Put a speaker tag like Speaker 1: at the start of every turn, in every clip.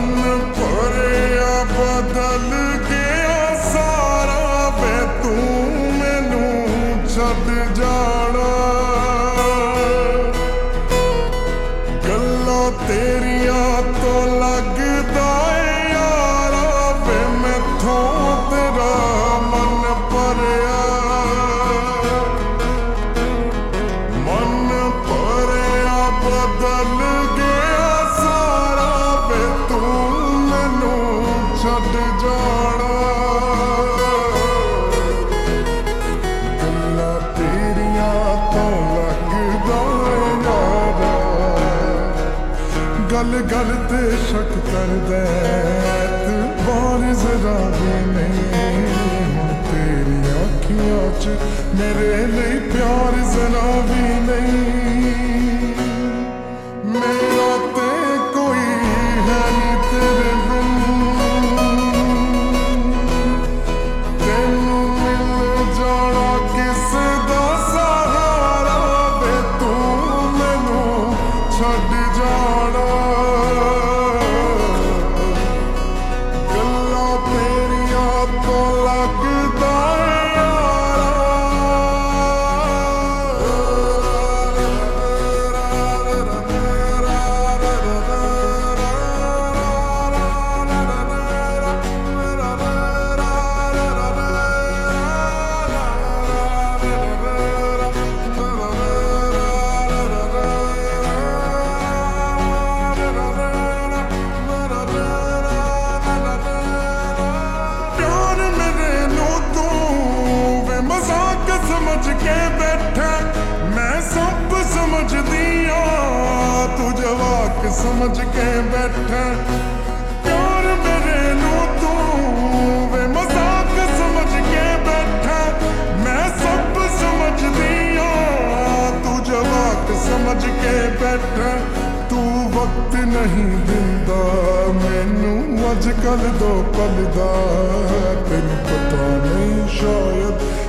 Speaker 1: मन पर बदल ਗੱਲ ਗੱਲ ਤੇ ਸ਼ੱਕ ਕਰਦਾ ਹੈ, ਤੂੰ ਬਾਰ ਜ਼ਰਾ ਵੀ ਨਹੀਂ। ਹੁਣ ਤੇਰੀ ਅੱਖੀਆਂ 'ਚ ਮੇਰੇ ਲਈ ਪਿਆਰ ਜ਼ਰਾ ਵੀ ਸਮਝ ਕੇ ਬੈਠਾ ਮੈਂ ਸਭ ਸਮਝਦੀ ਆ ਤੂੰ ਜਵਾਕ ਸਮਝ ਕੇ ਬੈਠਾ ਪਿਆਰ ਮੇਰੇ ਨੂੰ ਤੂੰ ਵੇ ਮਜ਼ਾਕ ਸਮਝ ਕੇ ਬੈਠਾ ਮੈਂ ਸਭ ਸਮਝਦੀ ਆ ਤੂੰ ਜਵਾਕ ਸਮਝ ਕੇ ਬੈਠਾ ਤੂੰ ਵਕਤ ਨਹੀਂ ਦਿੰਦਾ। ਮੈਨੂੰ ਅੱਜ ਕੱਲ ਦੋ ਪਲ ਦਾ ਤੈਨੂੰ ਪਤਾ ਨਹੀਂ ਸ਼ਾਇਦ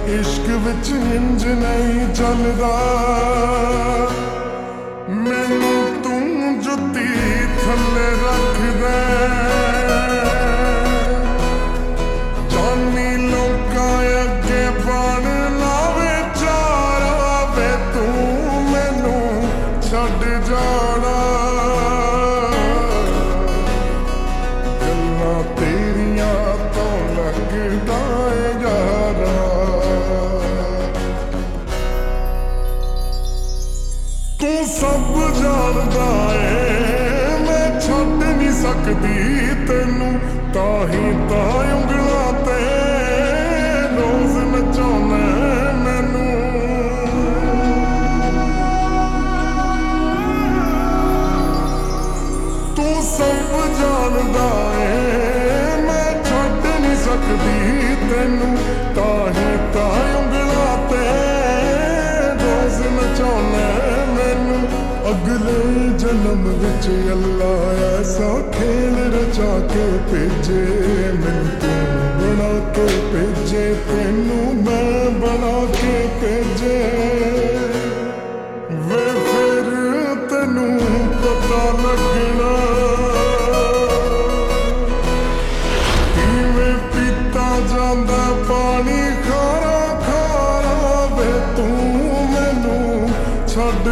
Speaker 1: ਇਸ਼ਕ ਵਿੱਚ ਇੰਜ ਨਹੀਂ ਚੱਲਦਾ। ਮੈਨੂੰ ਤੂੰ ਜੁੱਤੀ ਥੱਲੇ ਰੱਖਦਾ ਜਾਨੀ ਲੋਕਾਂ ਅੱਗੇ ਬਣ ਲਾਵੇ ਚਾਰਾ ਵੇ, ਤੂੰ ਮੈਨੂੰ ਛੱਡ ਜਾਣਾ। ਤੂੰ ਸਭ ਜਾਣਦਾ ਏ। ਮੈਂ ਛੱਡ ਨਹੀਂ ਸਕਦੀ ਤੈਨੂੰ ਤਾਂ ਹੀ ਤਾਂ ਉਂਗਲਾਂ ਤੇ ਰੋਜ਼ ਨਚਾਉਣਾ ਮੈਨੂੰ। ਤੂੰ ਸਭ ਜਾਣਦਾ ਏ। ਮੈਂ ਛੱਡ ਨਹੀਂ ਸਕਦੀ ਤੈਨੂੰ ਤਾਂ ਅਗਲੇ ਜਨਮ ਵਿੱਚ ਅੱਲਾ ਐਸਾ ਖੇਲ ਰਚਾ ਕੇ ਭੇਜੇ, ਮੈਨੂੰ ਤੂੰ ਬਣਾ ਕੇ ਭੇਜੇ, ਤੈਨੂੰ ਮੈਂ ਬਣਾ ਕੇ ਭੇਜੇ। ਵੇ ਫਿਰ ਤੈਨੂੰ ਪਤਾ ਲੱਗਣਾ, ਕਿਵੇਂ ਪੀਤਾ ਜਾਂਦਾ ਪਾਣੀ ਖਾਰਾ ਖਾਰਾ ਵੇ ਤੂੰ ਮੈਨੂੰ ਛੱਡ